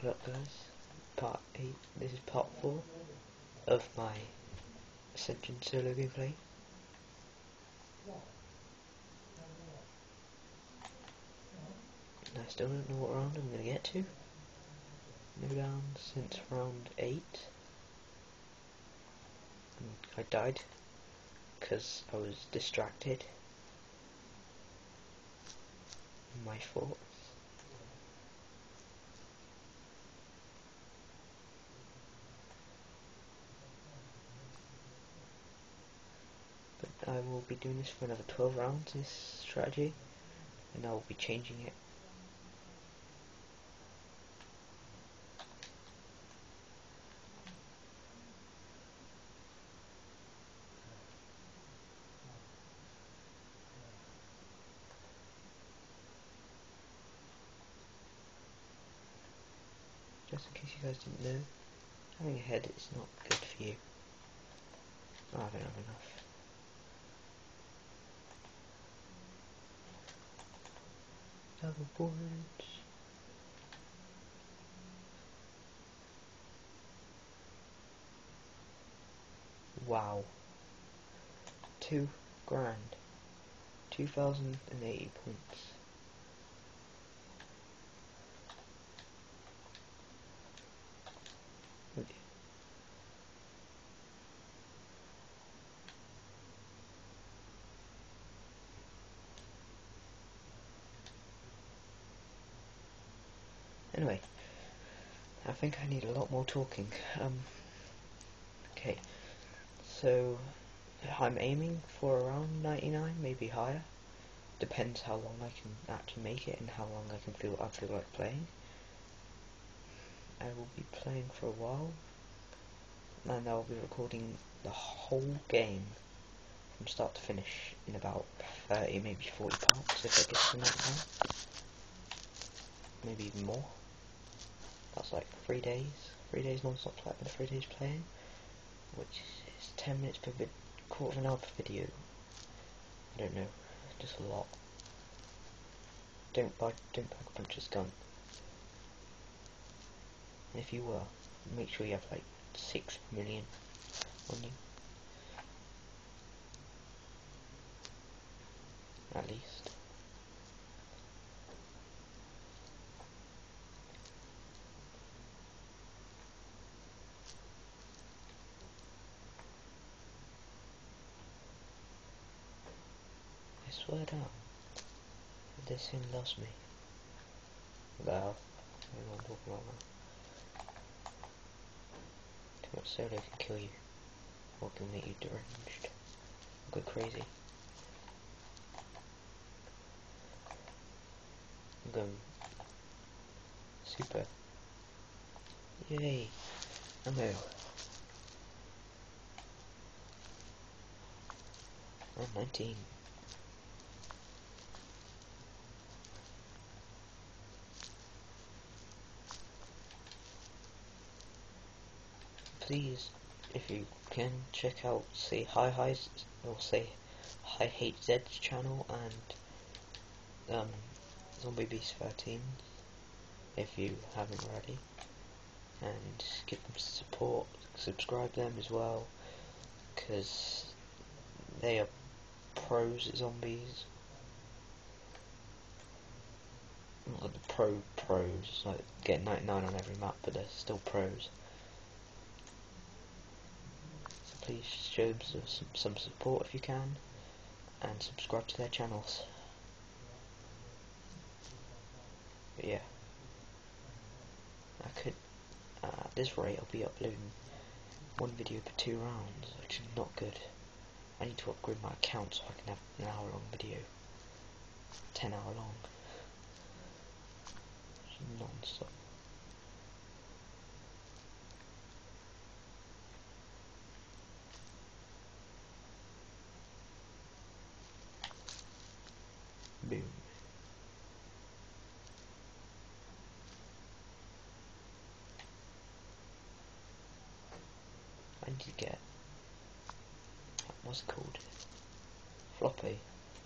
What guys? Part 8, this is part 4 of my Ascension solo gameplay. I still don't know what round I'm going to get to. No down since round 8. And I died because I was distracted. My fault. I will be doing this for another 12 rounds, this strategy, and I will be changing it. Just in case you guys didn't know, having a head is not good for you. Oh, I don't have enough. Double boards. Wow. Two grand. 2,080 points. Anyway, I think I need a lot more talking. Um, okay, so I'm aiming for around 99, maybe higher. Depends how long I can actually make it and how long I can feel I feel like playing. I will be playing for a while, and I'll be recording the whole game from start to finish in about 30, maybe 40 parts if I get to that time. Maybe even more. That's like three days, three days non-stop playing, three days playing, which is 10 minutes per vid quarter of an hour per video. I don't know, just a lot. Don't buy, don't pack a puncher's gun. And if you were, make sure you have like 6 million on you. At least. Swear down. This thing loves me. Well, I won't talk about that. Too much solo can kill you. Or can make you deranged. Go crazy. Going super. Yay! Ammo. I'm 19. Please, if you can, check out say Hi Hi's or say Hi Hate channel and um, Zombie Beast 13 if you haven't already, and give them support, subscribe them as well, because they are pros at zombies. Not the pro pros, like get 99 on every map, but they're still pros. Please show them some, support if you can and subscribe to their channels. But yeah. I could uh, at this rate I'll be uploading one video per two rounds which is not good. I need to upgrade my account so I can have an hour long video. 10 hour long. Non-stop. Boom. Need to get what's it called? Floppy.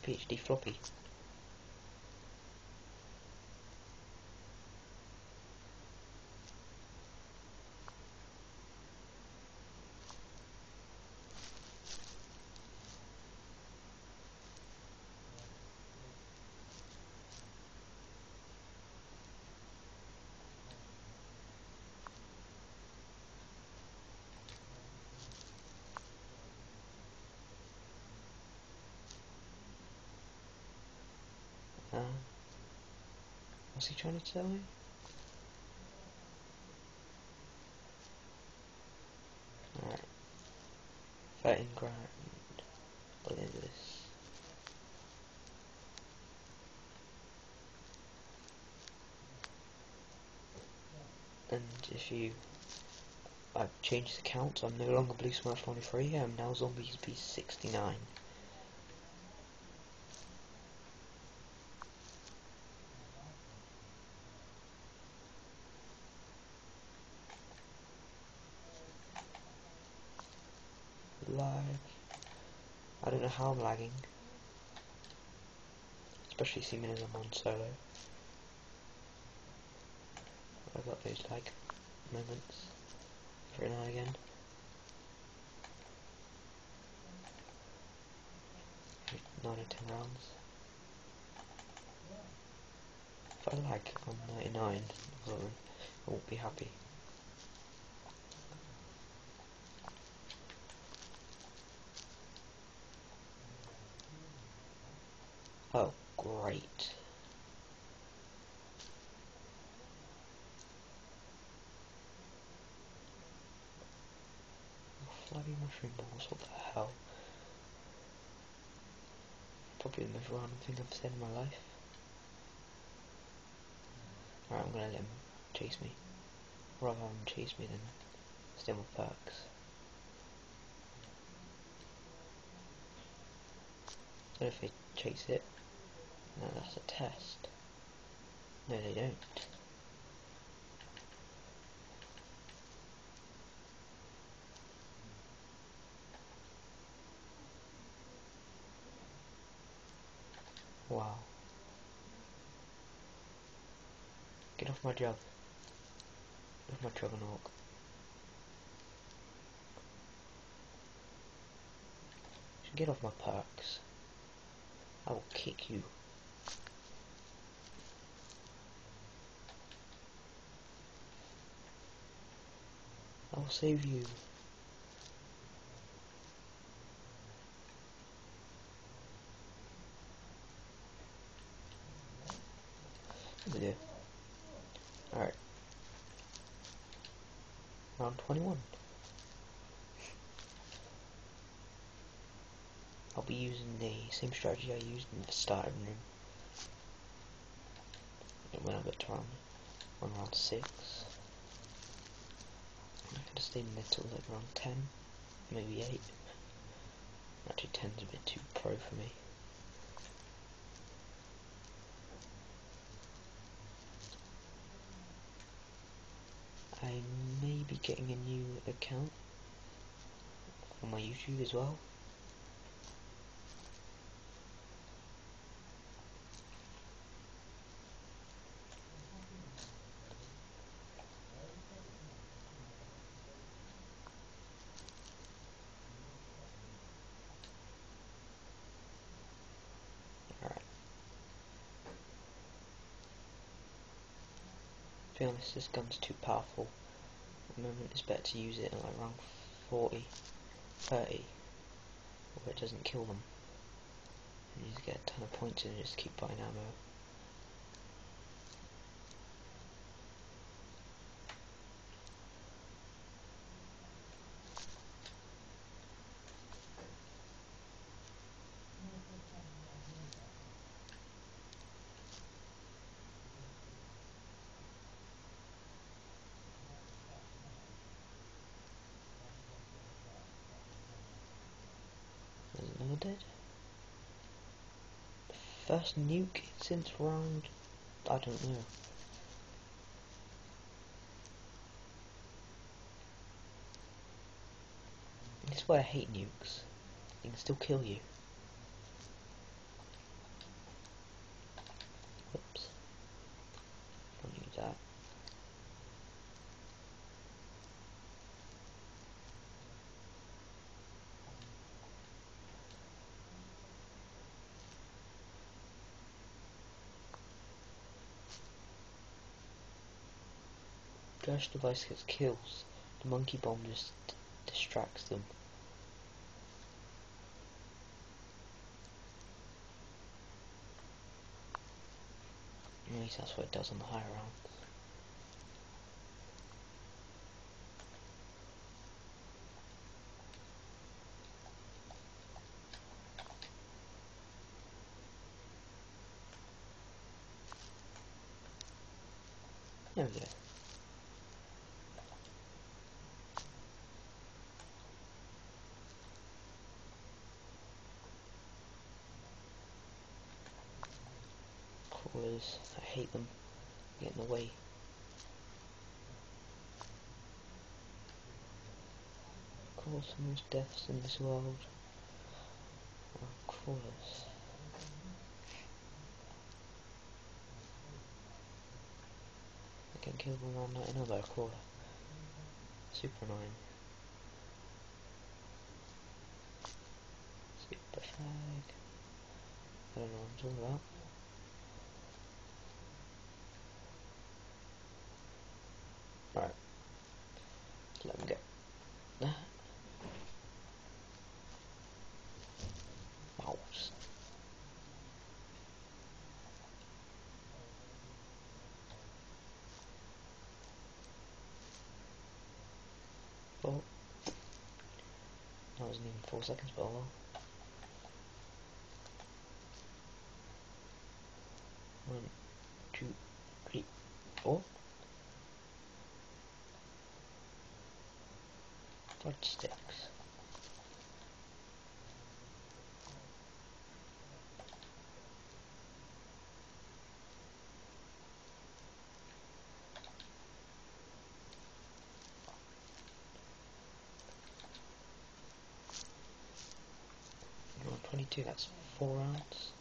PhD Flopper. What's he trying to tell me? Alright. Fighting ground. By the end of this. And if you... I've changed the count, I'm no longer Blue Smurf 23, I'm now Zombies B69. Don't know how I'm lagging. Especially seeing as I'm on solo. I've got those lag moments every now and again. Nine or ten rounds. If I lag on 99, I won't be happy. Oh, great. Flabby mushroom balls, what the hell? Probably the most random thing I've said in my life. Alright, I'm gonna let him chase me. Rather than chase me than steal my perks. What if they chase it? No, that's a test. No, they don't. Wow. Get off my jug. Get off my Juggernaut. Get off my perks. I will kick you. I will save you. Do. Alright. Round 21. I'll be using the same strategy I used in the starting room. When I got to round, on round 6. Stayed in till like around 10, maybe 8. Actually 10's a bit too pro for me. I may be getting a new account on my YouTube as well. Be honest, this gun's too powerful. At the moment, it's better to use it at like around 40, 30, where it doesn't kill them. And you just get a ton of points and just keep buying ammo. First nuke since round... I don't know. This is why I hate nukes. They can still kill you. Whoops. Don't need that. Gersch device gets kills. The monkey bomb just distracts them. At least that's what it does on the higher rounds. There we go. Crawlers, I hate them. Get in the way. Cause the most deaths in this world are crawlers. Getting killed with around night another crawler. Super annoying. Super fag. I don't know what I'm talking about. Right. Let him go. Mouse. Oh. That wasn't even four seconds, but oh well. One, two, three, four. On 22, that's four rounds.